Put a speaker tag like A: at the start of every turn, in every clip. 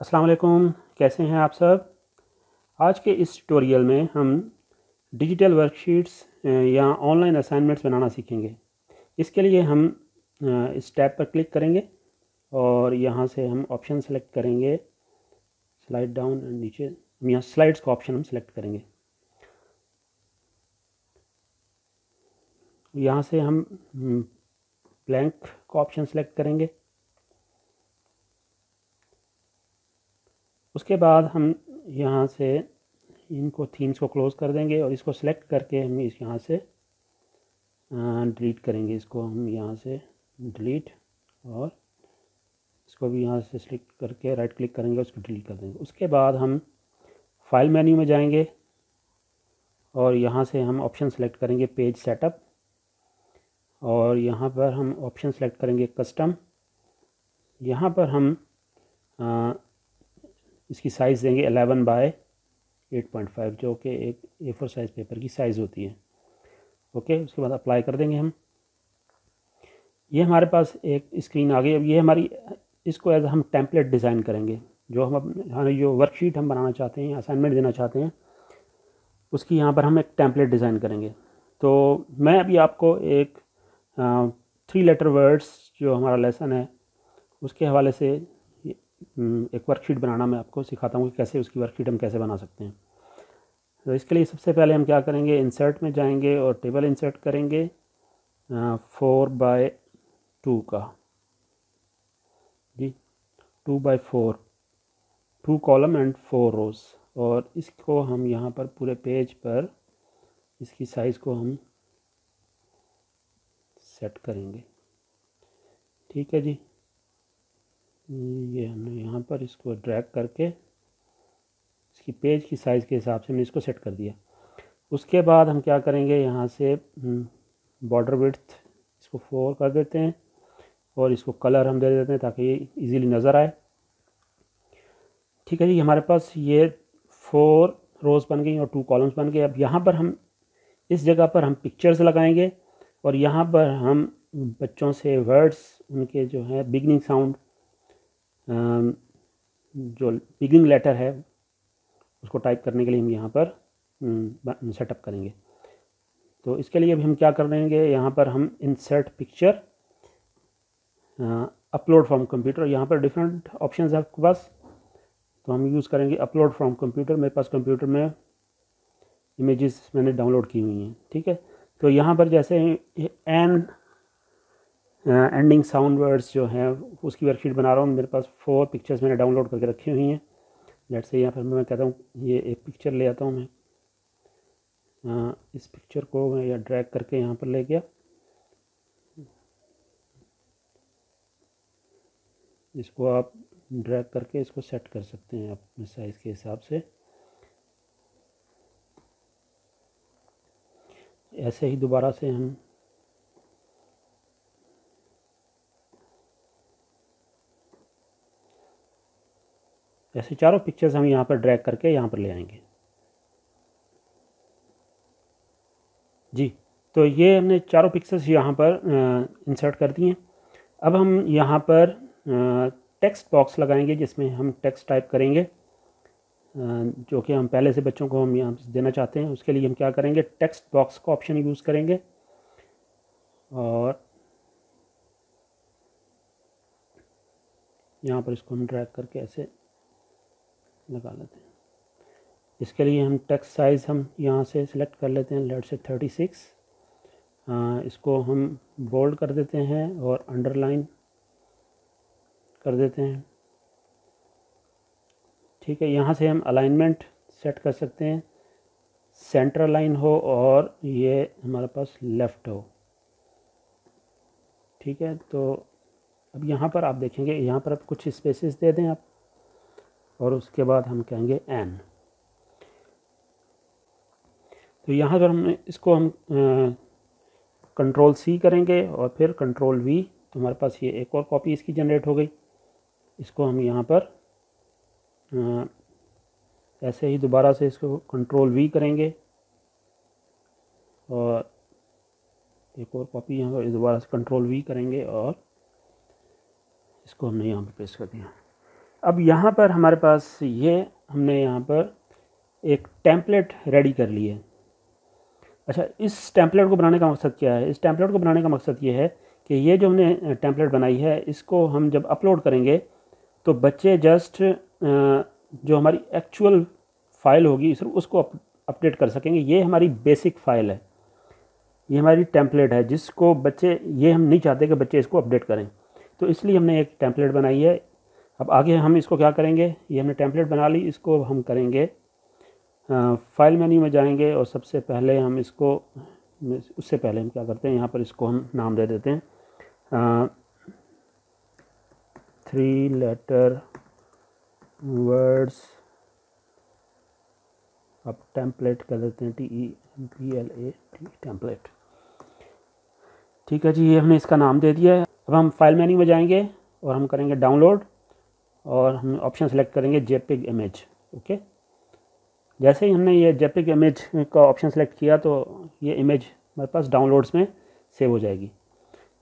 A: अस्सलाम वालेकुम, कैसे हैं आप सब? आज के इस ट्यूटोरियल में हम डिजिटल वर्कशीट्स या ऑनलाइन असाइनमेंट्स बनाना सीखेंगे। इसके लिए हम इस टैब पर क्लिक करेंगे और यहाँ से हम ऑप्शन सेलेक्ट करेंगे। स्लाइड डाउन एंड नीचे, यहाँ स्लाइड्स का ऑप्शन हम सेलेक्ट करेंगे। यहाँ से हम ब्लैंक का ऑप्शन सेलेक्ट करेंगे। उसके बाद हम यहाँ से इनको थीम्स को क्लोज़ कर देंगे और इसको सिलेक्ट करके हम इस यहाँ से डिलीट करेंगे। इसको हम यहाँ से डिलीट और इसको भी यहाँ से सिलेक्ट करके राइट क्लिक करेंगे, उसको डिलीट कर देंगे। उसके बाद हम फ़ाइल मेन्यू में जाएँगे और यहाँ से हम ऑप्शन सेलेक्ट करेंगे पेज सेटअप और यहाँ पर हम ऑप्शन सेलेक्ट करेंगे कस्टम यहाँ पर हम इसकी साइज़ देंगे eleven by eight point five जो कि एक ए फोर साइज़ पेपर की साइज़ होती है। ओके उसके बाद अप्लाई कर देंगे हम। ये हमारे पास एक स्क्रीन आ गई। अब ये हमारी, इसको एज हम टेम्पलेट डिज़ाइन करेंगे। जो हम हमारी जो वर्कशीट हम बनाना चाहते हैं असाइनमेंट देना चाहते हैं, उसकी यहाँ पर हम एक टेम्पलेट डिज़ाइन करेंगे। तो मैं अभी आपको एक थ्री लेटर वर्ड्स जो हमारा लेसन है, उसके हवाले से एक वर्कशीट बनाना मैं आपको सिखाता हूँ कि कैसे उसकी वर्कशीट हम कैसे बना सकते हैं। तो इसके लिए सबसे पहले हम क्या करेंगे? इंसर्ट में जाएँगे और टेबल इंसर्ट करेंगे फोर बाय टू का। जी two by four two column and four rows और इसको हम यहाँ पर पूरे पेज पर, इसकी साइज़ को हम सेट करेंगे। ठीक है जी? ये हमने यहाँ पर इसको ड्रैग करके इसकी पेज की साइज़ के हिसाब से हमने इसको सेट कर दिया। उसके बाद हम क्या करेंगे? यहाँ से बॉर्डर हम्म, विड्थ इसको फोर कर देते हैं और इसको कलर हम दे देते हैं ताकि ये इजीली नज़र आए। ठीक है जी हमारे पास ये फोर रोज़ बन गई और टू कॉलम्स बन गए। अब यहाँ पर हम इस जगह पर हम पिक्चर्स लगाएँगे और यहाँ पर हम बच्चों से वर्ड्स उनके जो है बिगनिंग साउंड जो बिगिंग लेटर है, उसको टाइप करने के लिए हम यहाँ पर सेटअप करेंगे। तो इसके लिए अभी हम क्या कर देंगे यहाँ पर हम insert picture upload from computer यहाँ पर डिफरेंट ऑप्शन है आपके पास। तो हम यूज़ करेंगे अपलोड फ्रॉम कंप्यूटर मेरे पास कंप्यूटर में इमेजेस मैंने डाउनलोड की हुई हैं, ठीक है? तो यहाँ पर जैसे एन एंडिंग साउंड वर्ड्स जो हैं उसकी वर्कशीट बना रहा हूँ। मेरे पास फोर पिक्चर्स मैंने डाउनलोड करके रखी हुई हैं। लेट से यहाँ पर मैं कहता हूँ ये एक पिक्चर ले आता हूँ मैं। आ, इस पिक्चर को मैं या ड्रैग करके यहाँ पर ले गया। इसको आप ड्रैग करके इसको सेट कर सकते हैं अपने साइज़ के हिसाब से। ऐसे ही दोबारा से हम ऐसे चारों पिक्चर्स हम यहाँ पर ड्रैग करके यहाँ पर ले आएँगे। जी तो ये हमने चारों पिक्चर्स यहाँ पर इंसर्ट कर दिए। अब हम यहाँ पर टेक्स्ट बॉक्स लगाएँगे जिसमें हम टेक्स्ट टाइप करेंगे। जो कि हम पहले से बच्चों को हम यहाँ देना चाहते हैं, उसके लिए हम क्या करेंगे? टेक्स्ट बॉक्स का ऑप्शन यूज़ करेंगे। और यहाँ पर इसको हम ड्रैग करके ऐसे लगा लेते हैं। इसके लिए हम टेक्स्ट साइज़ हम यहाँ से सिलेक्ट कर लेते हैं लेट से थर्टी सिक्स इसको हम बोल्ड कर देते हैं और अंडरलाइन कर देते हैं। ठीक है, यहाँ से हम अलाइनमेंट सेट कर सकते हैं। सेंटर लाइन हो और ये हमारे पास लेफ़्ट हो। ठीक है तो अब यहाँ पर आप देखेंगे, यहाँ पर आप कुछ स्पेसेस दे दें आप। और उसके बाद हम कहेंगे एन। तो यहाँ पर हम इसको हम कंट्रोल सी करेंगे और फिर कंट्रोल वी तो हमारे पास ये एक और कॉपी इसकी जनरेट हो गई। इसको हम यहाँ पर आ, ऐसे ही दोबारा से इसको कंट्रोल वी करेंगे। और एक और कॉपी यहाँ पर दोबारा से कंट्रोल वी करेंगे और इसको हमने यहाँ पर पेश कर दिया। अब यहाँ पर हमारे पास ये, हमने यहाँ पर एक टेम्पलेट रेडी कर ली है। अच्छा इस टेम्पलेट को बनाने का मकसद क्या है? इस टेम्पलेट को बनाने का मकसद ये है कि ये जो हमने टेम्पलेट बनाई है, इसको हम जब अपलोड करेंगे तो बच्चे जस्ट जो हमारी एक्चुअल फ़ाइल होगी सिर्फ़ उसको अपडेट कर सकेंगे। ये हमारी बेसिक फ़ाइल है। ये हमारी टेम्पलेट है, जिसको बच्चे, ये हम नहीं चाहते कि बच्चे इसको अपडेट करें। तो इसलिए हमने एक टेम्पलेट बनाई है। अब आगे हम इसको क्या करेंगे? ये हमने टेम्पलेट बना ली, इसको हम करेंगे फ़ाइल मेन्यू में जाएँगे और सबसे पहले हम इसको, उससे पहले हम क्या करते हैं? यहाँ पर इसको हम नाम दे देते हैं थ्री लेटर वर्ड्स अब टेम्पलेट कर देते हैं T E M P L A T template ठीक है जी, ये हमने इसका नाम दे दिया है। अब हम फ़ाइल मेन्यू में जाएँगे और हम करेंगे डाउनलोड और हम ऑप्शन सेलेक्ट करेंगे जेपिक इमेज ओके जैसे ही हमने ये जेपिक इमेज का ऑप्शन सेलेक्ट किया तो ये इमेज हमारे पास डाउनलोड्स में सेव हो जाएगी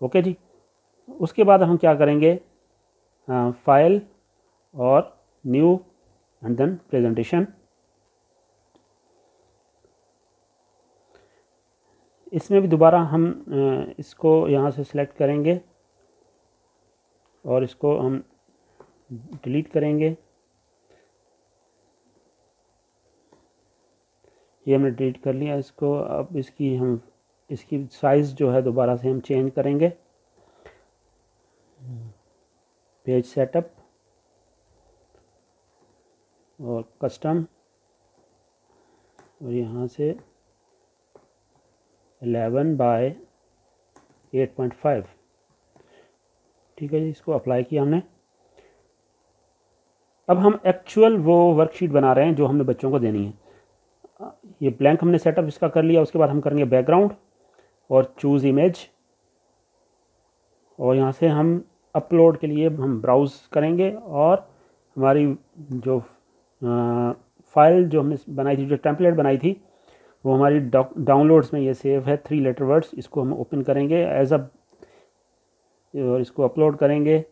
A: ओके जी? उसके बाद हम क्या करेंगे? फ़ाइल और न्यू एंड देन प्रेजेंटेशन इसमें भी दोबारा हम इसको यहाँ से सिलेक्ट करेंगे और इसको हम डिलीट करेंगे। ये हमने डिलीट कर लिया। इसको अब इसकी हम, इसकी साइज़ जो है दोबारा से हम चेंज करेंगे। पेज सेटअप और कस्टम और यहाँ से 11 बाय 8.5 ठीक है जी, इसको अप्लाई किया हमने। अब हम एक्चुअल वो वर्कशीट बना रहे हैं जो हमने बच्चों को देनी है। ये ब्लैंक हमने सेटअप इसका कर लिया, उसके बाद हम करेंगे बैकग्राउंड और चूज़ इमेज और यहाँ से हम अपलोड के लिए हम ब्राउज़ करेंगे और हमारी जो फ़ाइल जो हमने बनाई थी, जो टेम्पलेट बनाई थी, वो हमारी डाउनलोड्स में ये सेव है थ्री लेटर वर्ड्स इसको हम ओपन करेंगे एज अ और इसको अपलोड करेंगे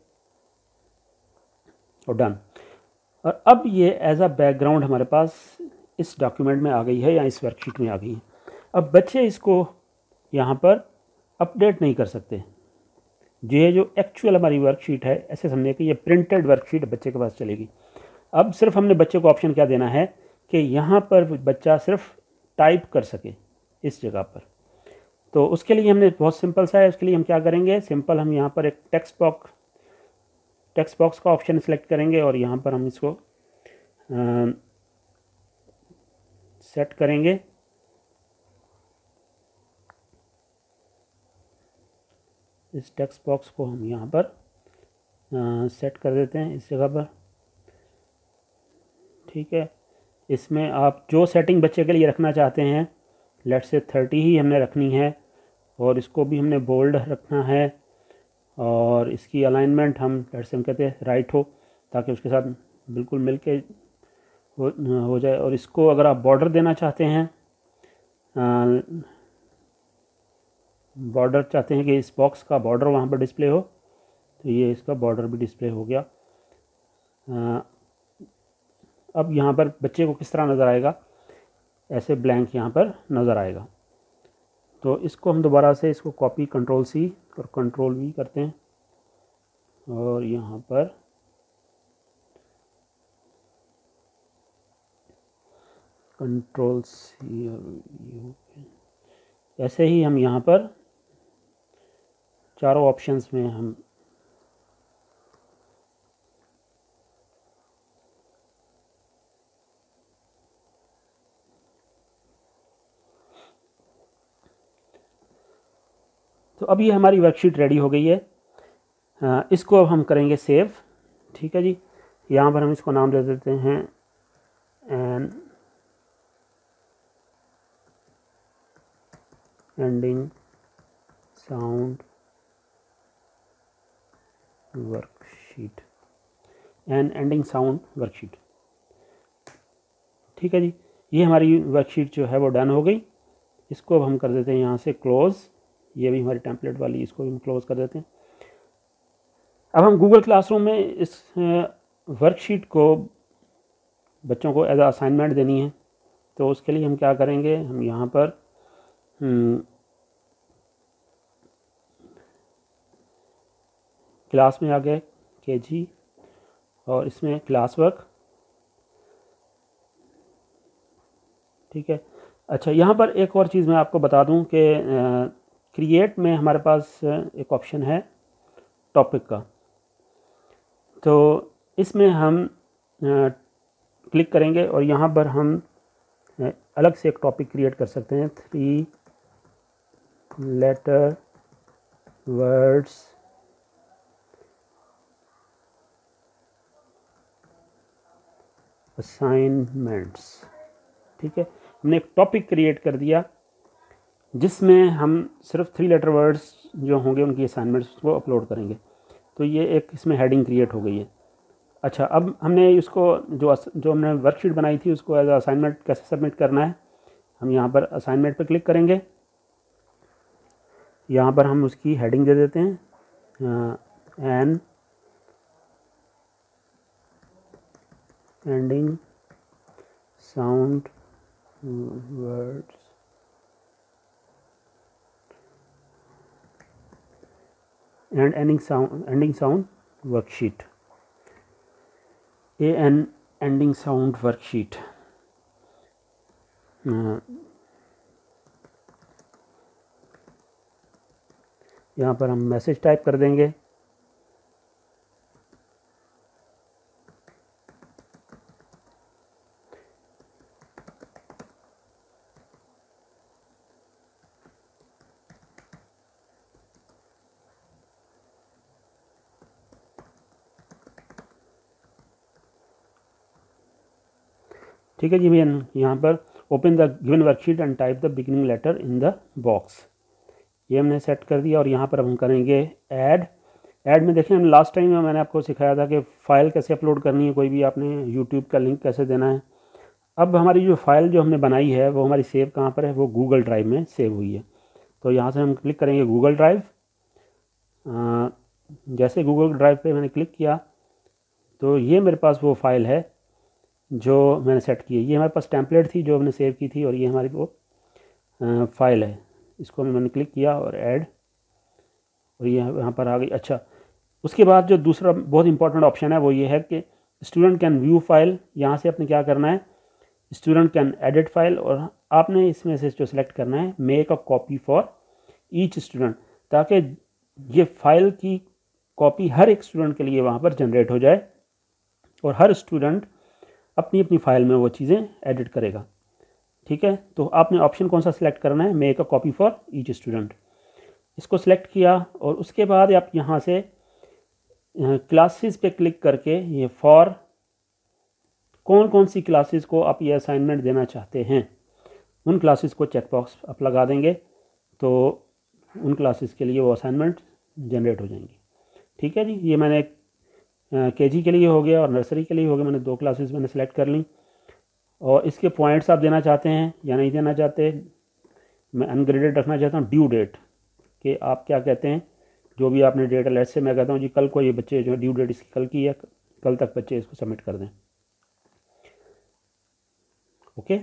A: और डन और अब ये एज अ बैकग्राउंड हमारे पास इस डॉक्यूमेंट में आ गई है या इस वर्कशीट में आ गई है। अब बच्चे इसको यहाँ पर अपडेट नहीं कर सकते। जो ये जो एक्चुअल हमारी वर्कशीट है, ऐसे समझे कि ये प्रिंटेड वर्कशीट बच्चे के पास चलेगी। अब सिर्फ़ हमने बच्चे को ऑप्शन क्या देना है कि यहाँ पर बच्चा सिर्फ़ टाइप कर सके इस जगह पर। तो उसके लिए हमने बहुत सिंपल सा है, उसके लिए हम क्या करेंगे? सिंपल हम यहाँ पर एक टेक्स्ट बॉक्स टेक्स्ट बॉक्स का ऑप्शन सेलेक्ट करेंगे और यहाँ पर हम इसको सेट करेंगे। इस टेक्स्ट बॉक्स को हम यहाँ पर आ, सेट कर देते हैं इस जगह पर। ठीक है। इसमें आप जो सेटिंग बच्चे के लिए रखना चाहते हैं लेट से थर्टी ही हमने रखनी है और इसको भी हमने बोल्ड रखना है। और इसकी अलाइनमेंट हम लेट से हम कहते हैं राइट हो ताकि उसके साथ बिल्कुल मिल के हो, हो जाए। और इसको अगर आप बॉर्डर देना चाहते हैं बॉर्डर चाहते हैं कि इस बॉक्स का बॉर्डर वहाँ पर डिस्प्ले हो तो ये इसका बॉर्डर भी डिस्प्ले हो गया। आ, अब यहाँ पर बच्चे को किस तरह नज़र आएगा? ऐसे ब्लैंक यहाँ पर नज़र आएगा। तो इसको हम दोबारा से इसको कॉपी कंट्रोल सी और कंट्रोल वी करते हैं। और यहाँ पर कंट्रोल सी और ऐसे ही हम यहाँ पर चारों ऑप्शंस में हम तो अब ये हमारी वर्कशीट रेडी हो गई है। इसको अब हम करेंगे सेव ठीक है जी? यहाँ पर हम इसको नाम दे देते हैं an ending sound worksheet and ending sound worksheet ठीक है जी? ये हमारी वर्कशीट जो है वो डन हो गई। इसको अब हम कर देते हैं यहाँ से क्लोज़ ये भी हमारी टेम्पलेट वाली, इसको भी हम क्लोज़ कर देते हैं। अब हम गूगल क्लासरूम में इस वर्कशीट को बच्चों को एज असाइनमेंट देनी है। तो उसके लिए हम क्या करेंगे? हम यहाँ पर क्लास में आ गए के जी और इसमें क्लास वर्क ठीक है? अच्छा यहाँ पर एक और चीज़ मैं आपको बता दूँ कि क्रिएट में हमारे पास एक ऑप्शन है टॉपिक का। तो इसमें हम क्लिक करेंगे और यहाँ पर हम अलग से एक टॉपिक क्रिएट कर सकते हैं। थ्री लेटर वर्ड्स असाइनमेंट्स ठीक है? हमने एक टॉपिक क्रिएट कर दिया। जिसमें हम सिर्फ़ थ्री लेटर वर्ड्स जो होंगे, उनकी असाइनमेंट्स को अपलोड करेंगे। तो ये एक इसमें हेडिंग क्रिएट हो गई है। अच्छा अब हमने इसको जो जो हमने वर्कशीट बनाई थी, उसको एज असाइनमेंट कैसे सबमिट करना है? हम यहाँ पर असाइनमेंट पर क्लिक करेंगे। यहाँ पर हम उसकी हेडिंग दे देते हैं। An ending sound words and ending sound ending sound worksheet a an ending sound worksheet यहाँ पर हम मैसेज टाइप कर देंगे। ठीक है जी भैया? यहाँ पर open the given worksheet and type the beginning letter in the box ये हमने सेट कर दिया और यहाँ पर हम करेंगे ऐड ऐड में देखें लास्ट टाइम में मैंने आपको सिखाया था कि फ़ाइल कैसे अपलोड करनी है, कोई भी आपने यूट्यूब का लिंक कैसे देना है। अब हमारी जो फ़ाइल जो हमने बनाई है, वो हमारी सेव कहाँ पर है? वो गूगल ड्राइव में सेव हुई है। तो यहाँ से हम क्लिक करेंगे गूगल ड्राइव जैसे गूगल ड्राइव पे मैंने क्लिक किया तो ये मेरे पास वो फ़ाइल है। जो मैंने सेट की है ये हमारे पास टेम्पलेट थी जो हमने सेव की थी और ये हमारी वो फ़ाइल है। इसको मैंने क्लिक किया और ऐड और ये यहाँ पर आ गई। अच्छा उसके बाद जो दूसरा बहुत इंपॉर्टेंट ऑप्शन है वो ये है कि स्टूडेंट कैन व्यू फ़ाइल यहाँ से आपने क्या करना है? स्टूडेंट कैन एडिट फ़ाइल और आपने इसमें से जो सिलेक्ट करना है make a copy for each student ताकि ये फ़ाइल की कॉपी हर एक स्टूडेंट के लिए वहाँ पर जनरेट हो जाए और हर स्टूडेंट अपनी अपनी फ़ाइल में वो चीज़ें एडिट करेगा। ठीक है? तो आपने ऑप्शन कौन सा सिलेक्ट करना है? Make a copy for each student. इसको सिलेक्ट किया और उसके बाद आप यहाँ से क्लासेस पे क्लिक करके ये फॉर कौन कौन सी क्लासेस को आप ये असाइनमेंट देना चाहते हैं, उन क्लासेस को चेक बॉक्स आप लगा देंगे तो उन क्लासेस के लिए वो असाइनमेंट जनरेट हो जाएँगी। ठीक है जी? ये मैंने के जी के लिए हो गया और नर्सरी के लिए हो गया। मैंने दो क्लासेस मैंने सेलेक्ट कर ली। और इसके पॉइंट्स आप देना चाहते हैं या नहीं देना चाहते, मैं अनग्रेडेड रखना चाहता हूँ। ड्यू डेट कि आप क्या कहते हैं? जो भी आपने डेट लेट से मैं कहता हूँ, जी, कल को ये बच्चे जो ड्यू डेट इसकी कल की है, कल तक बच्चे इसको सबमिट कर दें। ओके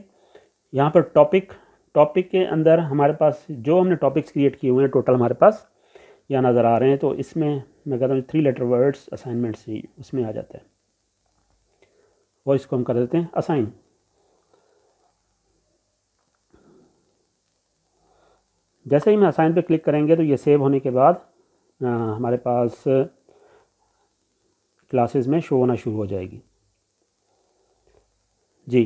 A: यहाँ पर टॉपिक टॉपिक के अंदर हमारे पास जो हमने टॉपिक्स क्रिएट किए हुए हैं टोटल हमारे पास यहाँ नज़र आ रहे हैं तो इसमें मैं कहता हूँ थ्री लेटर वर्ड्स असाइनमेंट्स ही उसमें आ जाता है। और इसको हम कर देते हैं असाइन जैसे ही मैं असाइन पे क्लिक करेंगे तो ये सेव होने के बाद आ, हमारे पास क्लासेस में शो होना शुरू हो जाएगी। जी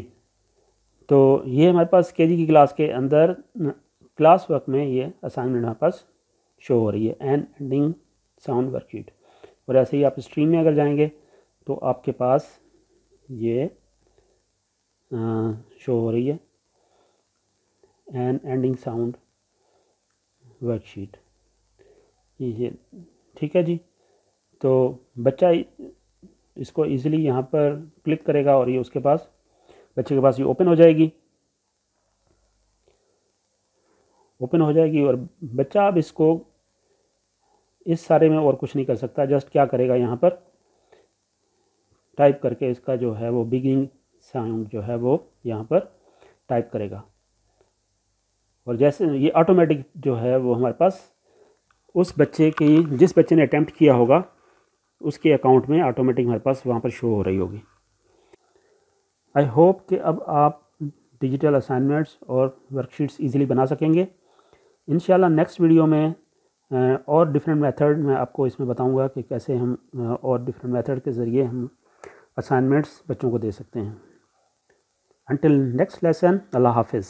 A: तो ये हमारे पास के की क्लास के अंदर क्लास वर्क में ये असाइनमेंट हमारे पास शो हो रही है। एन एंडिंग साउंड वर्कशीट और ऐसे ही आप स्ट्रीम में अगर जाएँगे तो आपके पास ये शो हो रही है। एन एंडिंग साउंड वर्कशीट ये, ठीक है जी? तो बच्चा इसको इजीली यहाँ पर क्लिक करेगा और ये उसके पास, बच्चे के पास ये ओपन हो जाएगी। ओपन हो जाएगी और बच्चा अब इसको इस सारे में और कुछ नहीं कर सकता, जस्ट क्या करेगा यहाँ पर? टाइप करके इसका जो है वो बिगिंग साउंड जो है वो यहाँ पर टाइप करेगा। और जैसे ये ऑटोमेटिक जो है वो हमारे पास उस बच्चे की, जिस बच्चे ने अटैम्प्ट किया होगा, उसके अकाउंट में ऑटोमेटिक हमारे पास वहाँ पर शो हो रही होगी। आई होप कि अब आप डिजिटल असाइनमेंट्स और वर्कशीट्स इजीली बना सकेंगे। इन नेक्स्ट वीडियो में और डिफरेंट मेथड मैं आपको इसमें बताऊँगा कि कैसे हम और डिफरेंट मेथड के ज़रिए हम असाइनमेंट्स बच्चों को दे सकते हैं। अंटिल नेक्स्ट लेसन अल्लाह हाफिज़।